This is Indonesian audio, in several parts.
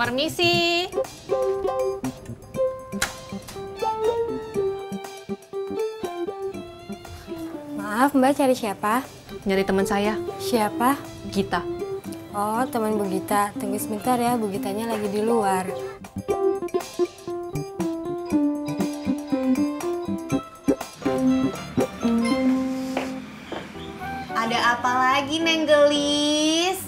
Permisi. Maaf, Mbak cari siapa? Nyari teman saya, Siapa? Gita. Oh, teman Bu Gita. Tunggu sebentar ya, Bu Gitanya lagi di luar. Ada apa lagi, Neng Gelis?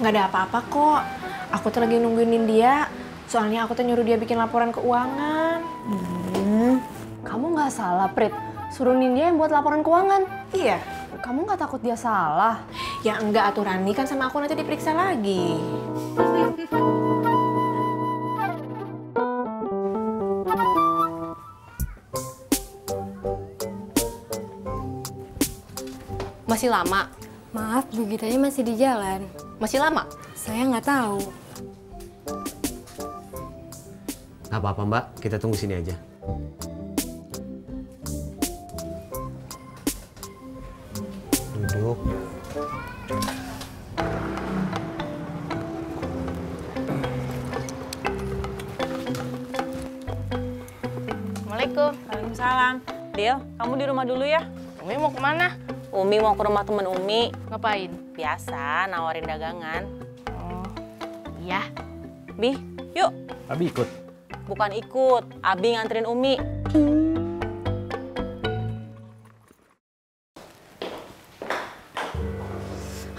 Nggak ada apa-apa kok. Aku tuh lagi nungguin dia. Soalnya aku tuh nyuruh dia bikin laporan keuangan. Hmm, kamu nggak salah, Prit. Suruh Nindya yang buat laporan keuangan. Iya. Kamu nggak takut dia salah? Ya enggak aturan nih kan sama aku nanti diperiksa lagi. Masih lama? Maaf, Bu Gitanya masih di jalan. Masih lama? Saya nggak tahu. Gak apa-apa mbak, kita tunggu sini aja. Duduk. Assalamualaikum. Waalaikumsalam. Dil, kamu di rumah dulu ya. Umi mau ke mana? Umi mau ke rumah temen Umi. Ngapain? Biasa, nawarin dagangan. Oh, iya. Bi, yuk. Abi ikut. Bukan ikut, Abi nganterin Umi.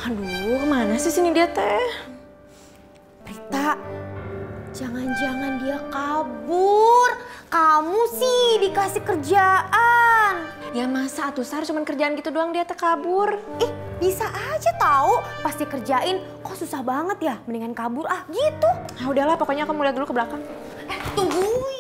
Aduh, ke mana sih sini dia teh? Rita, jangan-jangan dia kabur. Kamu sih dikasih kerjaan. Ya masa atuh Sar cuman kerjaan gitu doang dia teh kabur. Ih, bisa aja tahu. Pasti kerjain. Kok susah banget ya? Mendingan kabur ah, gitu. Ah udahlah pokoknya kamu lihat dulu ke belakang. Eh, tungguin.